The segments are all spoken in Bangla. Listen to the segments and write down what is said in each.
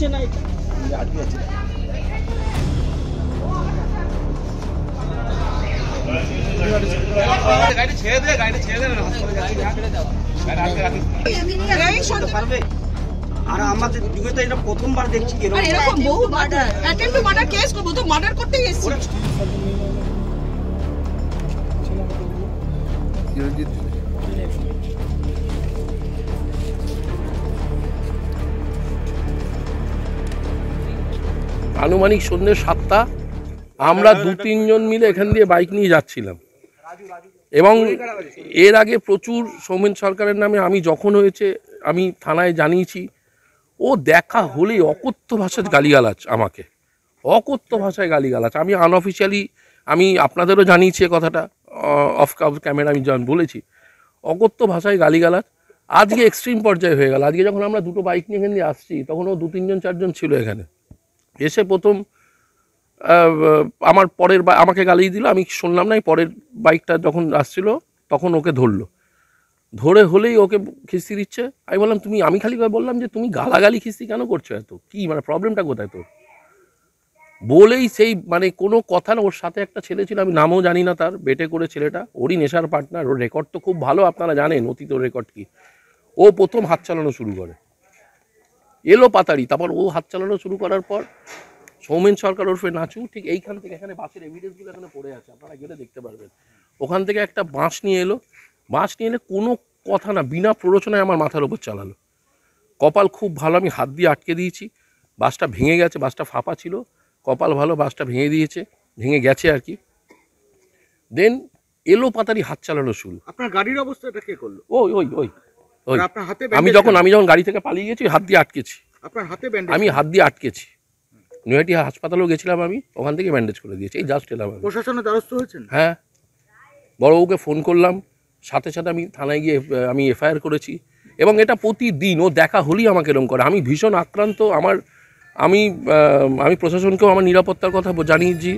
যাচ্ছে না এটা? আর আমাদের যুগে তো এটা প্রথমবার দেখছি এরকম? মার্ডার অ্যাটেম্প টু আনুমানিক সন্ধ্যে সাতটা, আমরা দু তিনজন মিলে এখান দিয়ে বাইক নিয়ে যাচ্ছিলাম। এবং এর আগে প্রচুর সৌমেন সরকারের নামে আমি যখন হয়েছে, আমি থানায় জানিয়েছি, ও দেখা হলেই অকথ্য ভাষায় গালিগালাজ আমাকে। অকথ্য ভাষায় গালিগালাজ। আমি আনঅফিসিয়ালি আমি আপনাদেরও জানিয়েছি কথাটা অফ ক্যামেরা আমি বলেছি, অকথ্য ভাষায় গালিগালাজ। আজকে এক্সট্রিম পর্যায়ে হয়ে গেল। আজকে যখন আমরা দুটো বাইক নিয়ে এখান আসছি, তখন ও দু তিনজন, চারজন ছিল এখানে। এসে প্রথম আমার পরের বা- আমাকে গালি দিল, আমি শুনলাম না পরের বাইকটা যখন আসছিল, তখন ওকে ধরলো। ধরে হলেই ওকে খিস্তি দিচ্ছে। আমি বললাম, তুমি, আমি খালি বললাম যে, তুমি গালাগালি খিস্তি কেন করছ এত? কি মানে প্রবলেমটা কোথায় তোর? বলেই সেই মানে কোনো কথা না, ওর সাথে একটা ছেলে ছিল, আমি নামও জানি না তার, বেটে করে ছেলেটা। ওরই নেশার পার্টনার ওর রেকর্ড তো খুব ভালো, আপনারা জানেন অতীত রেকর্ড কি। ও প্রথম হাত চালানো শুরু করে। এলো পাতাড়ি তারপর ও হাত চালানো শুরু করার পর সৌমেন সরকার ওরফে নাচু ঠিক এইখান থেকে এখানে বাসের এভিডেন্সগুলো এখানে পড়ে আছে আপনারা গেলে দেখতে পারবেন। ওখান থেকে একটা বাঁশ নিয়ে এলো বাঁশ নিয়ে এলে কোনো কথা না বিনা প্ররোচনায় আমার মাথার ওপর চালালো। কপাল খুব ভালো আমি হাত দিয়ে আটকে দিয়েছি বাসটা ভেঙে গেছে বাসটা ফাঁপা ছিল কপাল ভালো বাসটা ভেঙে দিয়েছে ভেঙে গেছে আর কি। দেন এলো পাতারি হাত চালানো শুরু। আপনার গাড়ির অবস্থাটা কে করল? ওই ওই ওই। আমি যখন আমি যখন গাড়ি থেকে পালিয়ে গেছি হাত দিয়ে আটকেছি। আপনার হাতে ব্যান্ডেজ আমি হাত দিয়ে আটকেছি। নৈহাটি হাসপাতালেও গেছিলাম আমি ওখান থেকে ব্যান্ডেজ করে দিয়েছি এই জাস্ট এলাম আমি। প্রশাসনের দ্বারস্থ হয়েছেন? হ্যাঁ। বড়বাবুকে ফোন করলাম সাথে সাথে আমি থানায় গিয়ে আমি এফআইআর করেছি এবং এটা প্রতিদিন ও দেখা হলেই আমাকে এরকম করে। আমি ভীষণ আক্রান্ত আমার আমি আমি প্রশাসনকেও আমার নিরাপত্তার কথা জানিয়েছি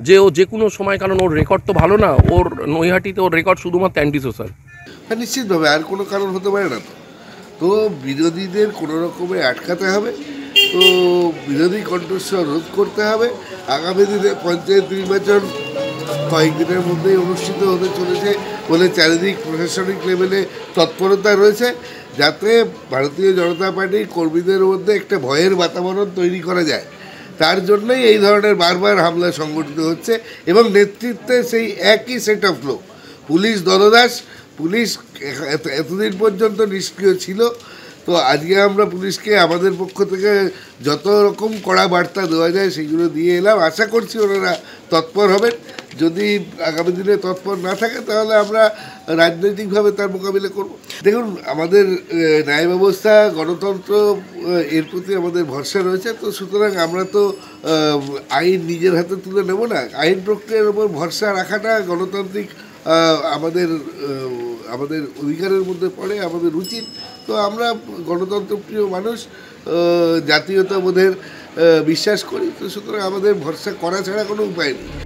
যে ও যে কোনো সময় কারণ ওর রেকর্ড তো ভালো না ওর নৈহাটিতে ওর রেকর্ড শুধুমাত্র অ্যান্টি সোশ্যাল হ্যাঁ নিশ্চিতভাবে, আর কোনো কারণ হতে পারে না তো। তো বিরোধীদের কোনো রকমে আটকাতে হবে, তো বিরোধী কণ্ঠস্বর রোধ করতে হবে। আগামী দিনে পঞ্চায়েত নির্বাচন কয়েকদিনের মধ্যেই অনুষ্ঠিত হতে চলেছে বলে চারিদিক প্রশাসনিক লেভেলে তৎপরতা রয়েছে, যাতে ভারতীয় জনতা পার্টির কর্মীদের মধ্যে একটা ভয়ের বাতাবরণ তৈরি করা যায়। তার জন্যই এই ধরনের বারবার হামলা সংগঠিত হচ্ছে এবং নেতৃত্বে সেই একই সেট অফ লোক, পুলিশ দলদাস পুলিশ এত- এতদিন পর্যন্ত নিষ্ক্রিয় ছিল, তো আজকে আমরা পুলিশকে আমাদের পক্ষ থেকে যত রকম কড়া বার্তা দেওয়া যায় সেগুলো দিয়ে এলাম। আশা করছি ওনারা তৎপর হবেন। যদি আগামী দিনে তৎপর না থাকে, তাহলে আমরা রাজনৈতিকভাবে তার মোকাবিলা করব। দেখুন, আমাদের ন্যায় ব্যবস্থা, গণতন্ত্র এর প্রতি আমাদের ভরসা রয়েছে। তো সুতরাং আমরা তো আইন নিজের হাতে তুলে নেব না। আইন প্রক্রিয়ার উপর ভরসা রাখাটা গণতান্ত্রিক আমাদের আমাদের অধিকারের মধ্যে পড়ে, আমাদের উচিত তো আমরা গণতন্ত্রপ্রিয় মানুষ জাতীয়তাবোধের বিশ্বাস করি। তো সুতরাং আমাদের ভরসা করা ছাড়া কোনো উপায় নেই।